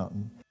嗯。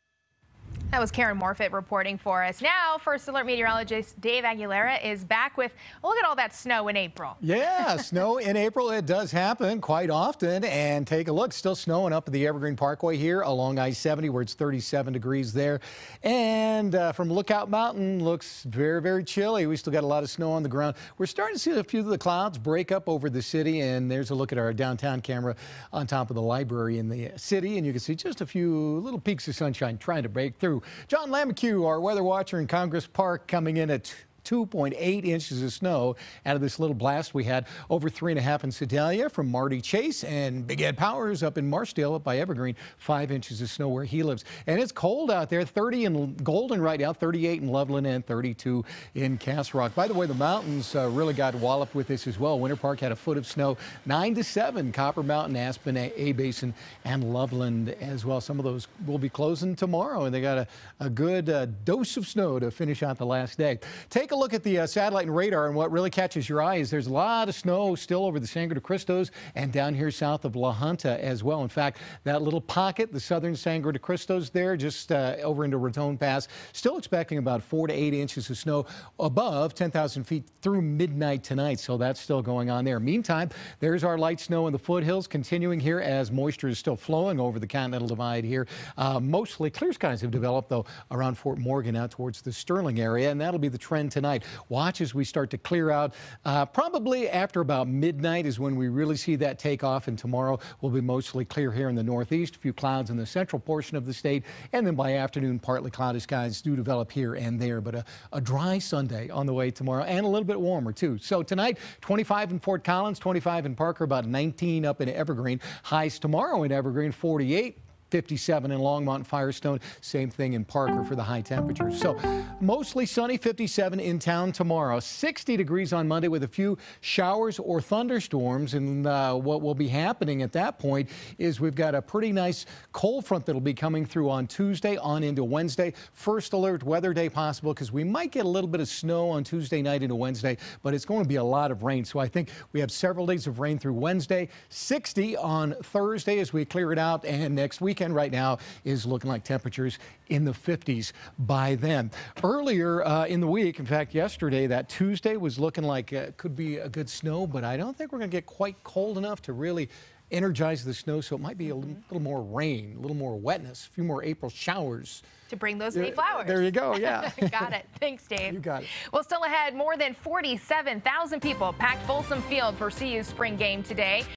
That was Karen Morfitt reporting for us. Now, First Alert meteorologist Dave Aguilera is back with look at all that snow in April. Yeah, snow in April. It does happen quite often. And take a look, still snowing up at the Evergreen Parkway here along I 70, where it's 37 degrees there. And uh, from Lookout Mountain, looks very, very chilly. We still got a lot of snow on the ground. We're starting to see a few of the clouds break up over the city. And there's a look at our downtown camera on top of the library in the city. And you can see just a few little peaks of sunshine trying to break through. John Lamacue, our weather watcher in Congress Park, coming in at 2.8 inches of snow out of this little blast we had over three and a half in Sedalia from Marty Chase and Big Ed Powers up in Marshdale up by Evergreen, five inches of snow where he lives. And it's cold out there, 30 in Golden right now, 38 in Loveland and 32 in Castle Rock. By the way, the mountains uh, really got walloped with this as well. Winter Park had a foot of snow, 9 to 7, Copper Mountain, Aspen, A Basin, and Loveland as well. Some of those will be closing tomorrow, and they got a, a good uh, dose of snow to finish out the last day. Take a look at the uh, satellite and radar, and what really catches your eye is there's a lot of snow still over the Sangre de Cristos and down here south of La Junta as well. In fact, that little pocket, the southern Sangre de Cristos there, just uh, over into Raton Pass, still expecting about four to eight inches of snow above 10,000 feet through midnight tonight. So that's still going on there. Meantime, there's our light snow in the foothills continuing here as moisture is still flowing over the Continental Divide here. Uh, mostly clear skies have developed, though, around Fort Morgan out towards the Sterling area, and that'll be the trend tonight tonight. Watch as we start to clear out. Uh, probably after about midnight is when we really see that take off, and tomorrow will be mostly clear here in the northeast. A few clouds in the central portion of the state, and then by afternoon, partly cloudy skies do develop here and there. But a, a dry Sunday on the way tomorrow, and a little bit warmer too. So tonight, 25 in Fort Collins, 25 in Parker, about 19 up in Evergreen. Highs tomorrow in Evergreen, 48. 57 in Longmont Firestone. Same thing in Parker for the high temperatures. So mostly sunny, 57 in town tomorrow. 60 degrees on Monday with a few showers or thunderstorms. And uh, what will be happening at that point is we've got a pretty nice cold front that'll be coming through on Tuesday on into Wednesday. First alert weather day possible because we might get a little bit of snow on Tuesday night into Wednesday, but it's going to be a lot of rain. So I think we have several days of rain through Wednesday. 60 on Thursday as we clear it out. And next weekend, weekend right now is looking like temperatures in the 50s by then. Earlier uh, in the week, in fact, yesterday, that Tuesday was looking like uh, could be a good snow, but I don't think we're going to get quite cold enough to really energize the snow, so it might be a little, little more rain, a little more wetness, a few more April showers. To bring those May flowers. There you go, yeah. got it. Thanks, Dave. You got it. Well, still ahead, more than 47,000 people packed Folsom Field for CU's spring game today.